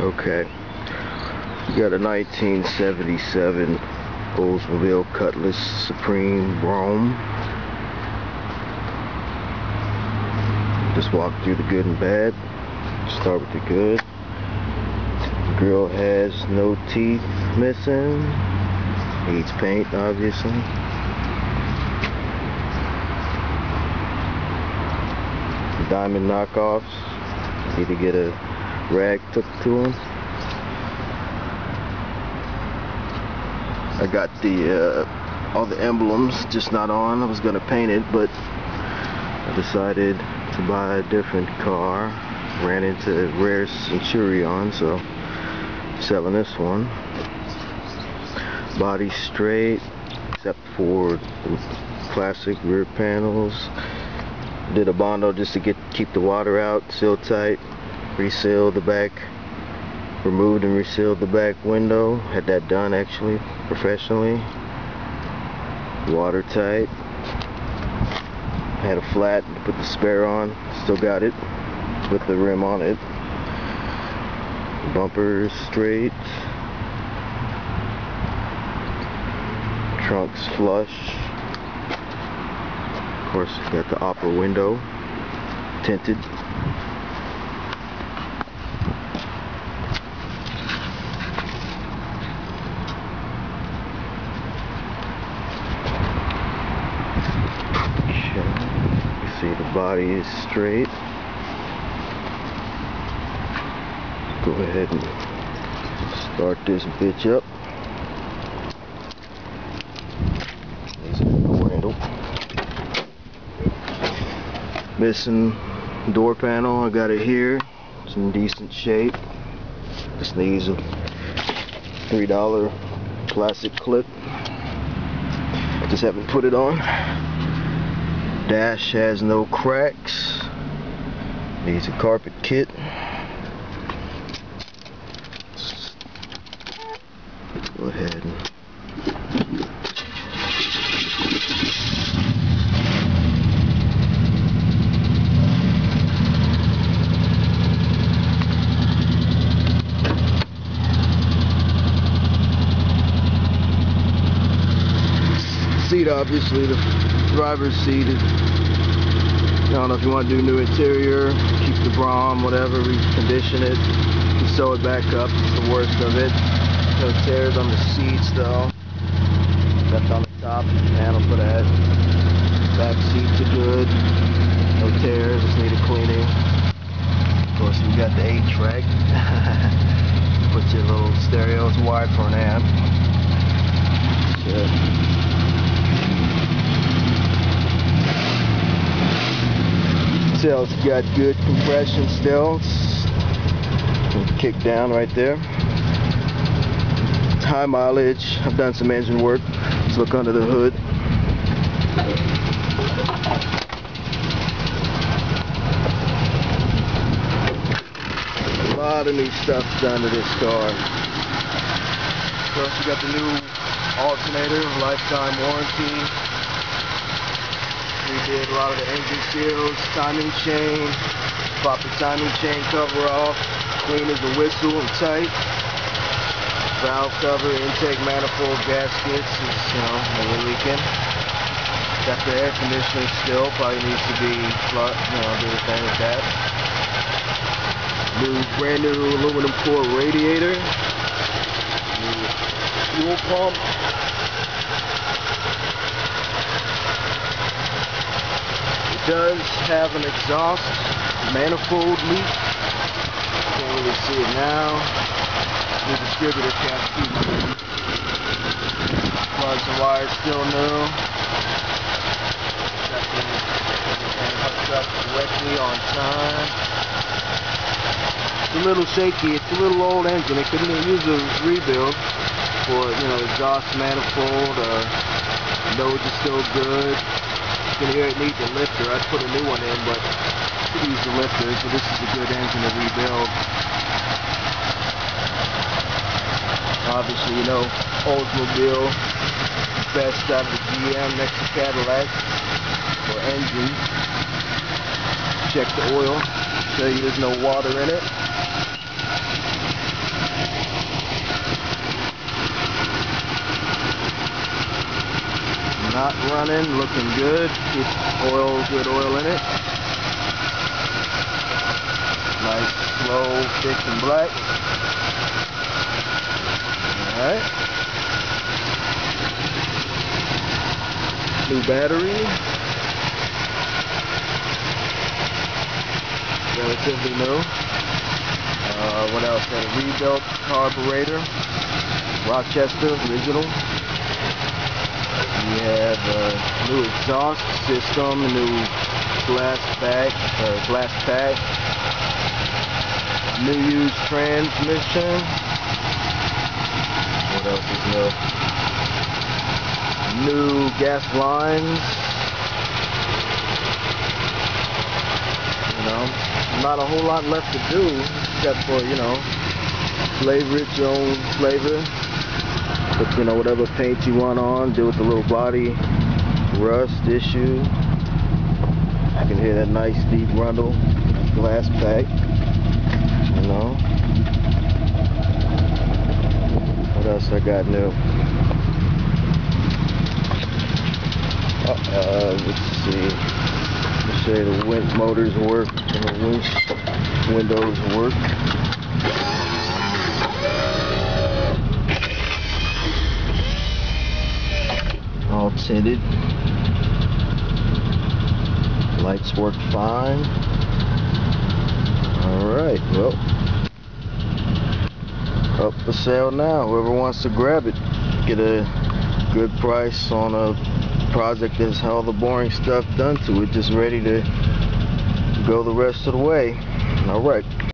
Okay. You got a 1977 Oldsmobile Cutlass Supreme Brougham. Just walk through the good and bad. Start with the good. The grill has no teeth missing. Needs paint, obviously. Diamond knockoffs. Need to get a rag took to him. I got the uh, all the emblems just not on. I was gonna paint it, but I decided to buy a different car. Ran into Rare Centurion, so selling this one. Body straight, except for classic rear panels. Did a bondo just to get keep the water out, seal tight. Resealed the back removed and resealed the back window had that done actually professionally watertight had a flat to put the spare on still got it with the rim on it bumpers straight trunks flush of course got the opera window tinted see the body is straight. Go ahead and start this bitch up. Handle. Missing door panel, I got it here. It's in decent shape. Just needs a $3 plastic clip. Just haven't put it on. Dash has no cracks. Needs a carpet kit. Go ahead and seat obviously the driver's seat is I don't know if you want to do new interior keep the Brougham whatever recondition it you sew it back up it's the worst of it. No tears on the seats though. Left on the top panel for that. Back seats are good. No tears just need a cleaning. Of course we got the 8 track put your little stereo it's wired for an amp. Shit. It's got good compression still. Kick down right there. High mileage. I've done some engine work. Let's look under the hood. A lot of new stuff done to this car. Course, we got the new alternator, lifetime warranty we did a lot of the engine seals, timing chain, the timing chain cover off, clean as a whistle and tight. Valve cover, intake manifold, gaskets is, you know, maybe leaking. Got the air conditioning still, probably needs to be, you know, do a thing with that. New, brand new aluminum core radiator. New fuel pump. Does have an exhaust manifold leak. Can't really see it now. The distributor can't see Plugs and wires still new. Everything hooked up correctly on time. It's a little shaky. It's a little old engine. It could use a rebuild for, you know, exhaust manifold. Uh, nose is still good can hear it needs a lifter. I'd put a new one in, but could use lifter, so this is a good engine to rebuild. Obviously, you know, Oldsmobile, best out of the GM next to Cadillac for engine. Check the oil, show you there's no water in it. Running, looking good. Keep oil, good oil in it. Nice, slow, thick and black. Alright. New battery. Relatively new. Uh, what else? Had a rebuilt carburetor. Rochester original. We have a new exhaust system, a new glass back, uh, glass pack, new used transmission. What else is new? New gas lines. You know, not a whole lot left to do except for you know flavor it your own flavor put you know whatever paint you want on deal with the little body rust issue. I can hear that nice deep rumble glass pack you know. What else I got new? Uh, uh let's see. Let's say the wind motors work and the windows work all. Lights work fine. Alright, well. Up for sale now. Whoever wants to grab it, get a good price on a project that's all the boring stuff done to it, just ready to go the rest of the way. Alright.